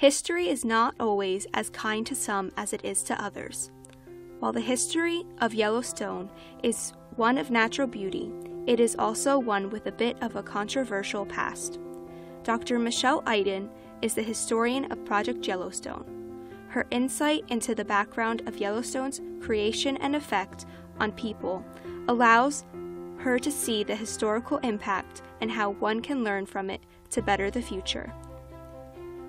History is not always as kind to some as it is to others. While the history of Yellowstone is one of natural beauty, it is also one with a bit of a controversial past. Dr. Michelle Iden is the historian of Project Yellowstone. Her insight into the background of Yellowstone's creation and effect on people allows her to see the historical impact and how one can learn from it to better the future.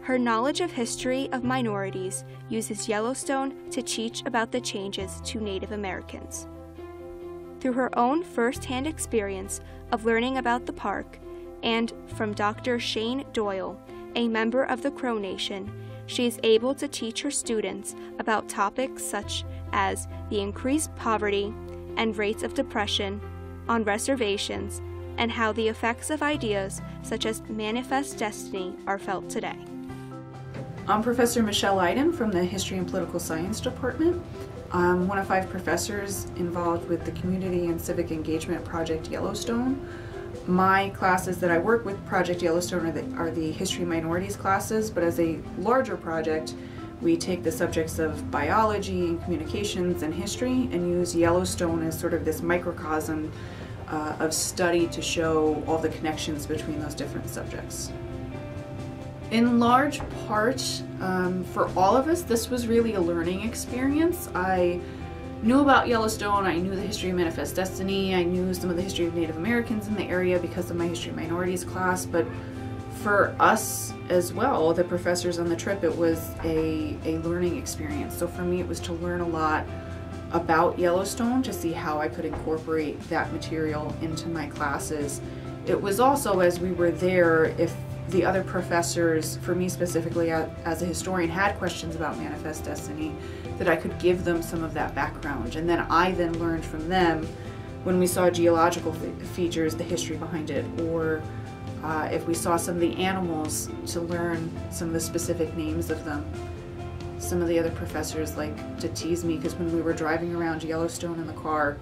Her knowledge of history of minorities uses Yellowstone to teach about the changes to Native Americans. Through her own first-hand experience of learning about the park and from Dr. Shane Doyle, a member of the Crow Nation, she is able to teach her students about topics such as the increased poverty and rates of depression on reservations and how the effects of ideas such as manifest destiny are felt today. I'm Professor Michelle Iden from the History and Political Science Department. I'm one of five professors involved with the Community and Civic Engagement Project Yellowstone. My classes that I work with Project Yellowstone are the, are the History Minorities classes, but as a larger project, we take the subjects of biology and communications and history and use Yellowstone as sort of this microcosm uh, of study to show all the connections between those different subjects. In large part, um, for all of us, this was really a learning experience. I knew about Yellowstone, I knew the history of Manifest Destiny, I knew some of the history of Native Americans in the area because of my History of Minorities class, but for us as well, the professors on the trip, it was a, a learning experience. So for me, it was to learn a lot about Yellowstone to see how I could incorporate that material into my classes. It was also, as we were there, if the other professors, for me specifically as a historian, had questions about Manifest Destiny, that I could give them some of that background. And then I then learned from them when we saw geological features, the history behind it, or uh, if we saw some of the animals, to learn some of the specific names of them. Some of the other professors like to tease me because when we were driving around Yellowstone in the car,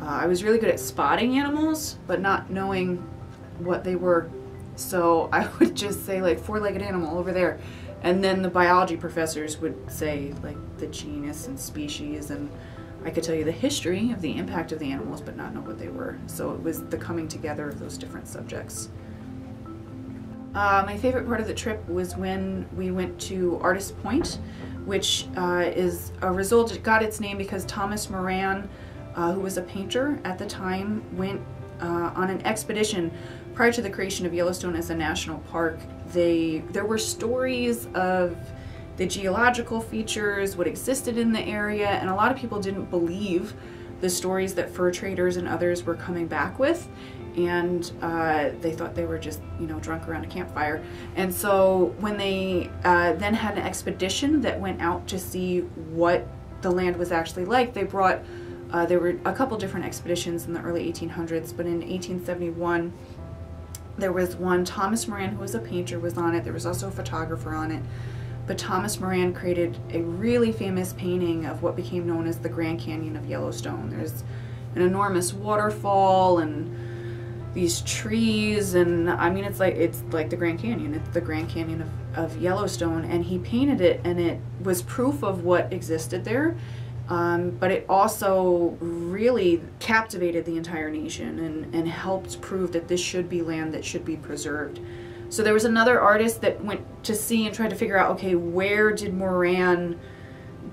uh, I was really good at spotting animals, but not knowing what they were so I would just say like four-legged animal over there. And then the biology professors would say like the genus and species and I could tell you the history of the impact of the animals but not know what they were. So it was the coming together of those different subjects. Uh, my favorite part of the trip was when we went to Artist Point, which uh, is a result, it got its name because Thomas Moran, uh, who was a painter at the time, went uh, on an expedition prior to the creation of Yellowstone as a national park, they there were stories of the geological features, what existed in the area, and a lot of people didn't believe the stories that fur traders and others were coming back with and uh, they thought they were just you know drunk around a campfire. And so when they uh, then had an expedition that went out to see what the land was actually like they brought uh, there were a couple different expeditions in the early 1800s but in 1871 there was one, Thomas Moran, who was a painter, was on it. There was also a photographer on it. But Thomas Moran created a really famous painting of what became known as the Grand Canyon of Yellowstone. There's an enormous waterfall and these trees and I mean it's like it's like the Grand Canyon. It's the Grand Canyon of, of Yellowstone and he painted it and it was proof of what existed there um, but it also really captivated the entire nation and, and helped prove that this should be land that should be preserved. So there was another artist that went to see and tried to figure out, okay, where did Moran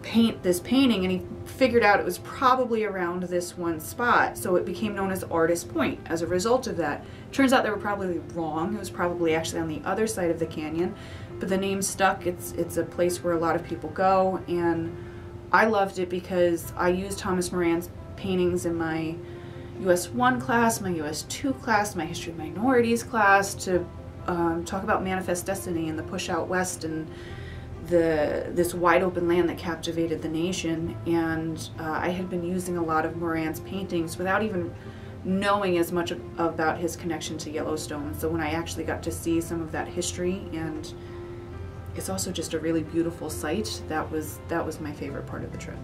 paint this painting? And he figured out it was probably around this one spot. So it became known as Artist Point as a result of that. Turns out they were probably wrong. It was probably actually on the other side of the canyon. But the name stuck. It's, it's a place where a lot of people go and I loved it because I used Thomas Moran's paintings in my US 1 class, my US 2 class, my History of Minorities class to um, talk about Manifest Destiny and the push out west and the this wide open land that captivated the nation. And uh, I had been using a lot of Moran's paintings without even knowing as much about his connection to Yellowstone. So when I actually got to see some of that history and it's also just a really beautiful site. That was, that was my favorite part of the trip.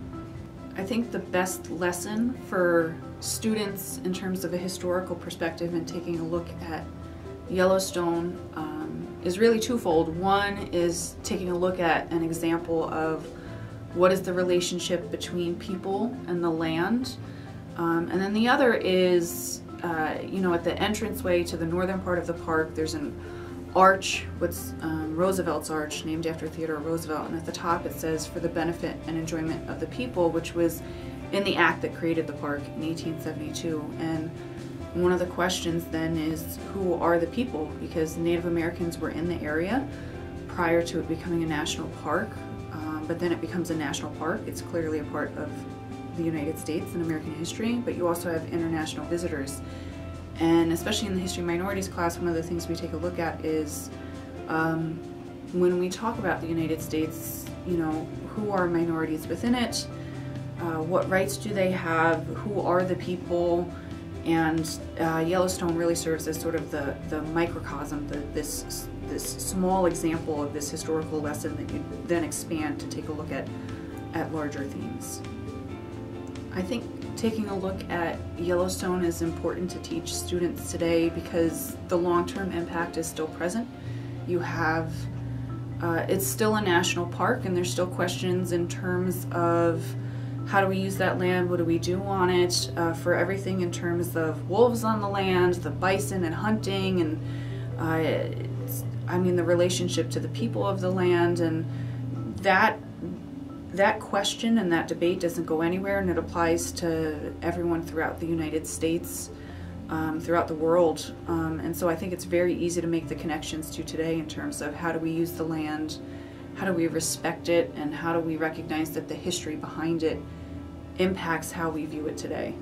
I think the best lesson for students in terms of a historical perspective and taking a look at Yellowstone um, is really twofold. One is taking a look at an example of what is the relationship between people and the land. Um, and then the other is, uh, you know, at the entranceway to the northern part of the park, there's an arch, what's um, Roosevelt's Arch, named after Theodore Roosevelt. And at the top it says, for the benefit and enjoyment of the people, which was in the act that created the park in 1872. And one of the questions then is who are the people? Because Native Americans were in the area prior to it becoming a national park, um, but then it becomes a national park. It's clearly a part of the United States and American history, but you also have international visitors. And especially in the history of minorities class, one of the things we take a look at is um, when we talk about the United States, you know, who are minorities within it? Uh, what rights do they have? Who are the people? and uh, Yellowstone really serves as sort of the, the microcosm, the, this, this small example of this historical lesson that you then expand to take a look at, at larger themes. I think taking a look at Yellowstone is important to teach students today because the long-term impact is still present. You have, uh, it's still a national park and there's still questions in terms of how do we use that land, what do we do on it, uh, for everything in terms of wolves on the land, the bison and hunting, and uh, I mean the relationship to the people of the land, and that that question and that debate doesn't go anywhere, and it applies to everyone throughout the United States, um, throughout the world, um, and so I think it's very easy to make the connections to today in terms of how do we use the land how do we respect it and how do we recognize that the history behind it impacts how we view it today.